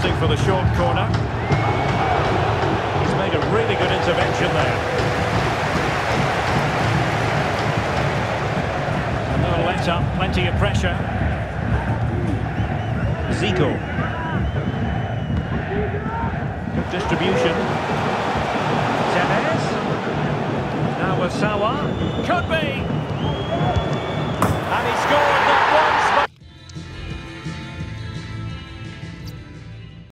hunting for the short corner. He's made a really good intervention there. No let up, plenty of pressure. Zico. Good distribution. Tevez. Now Wasawa. Could be.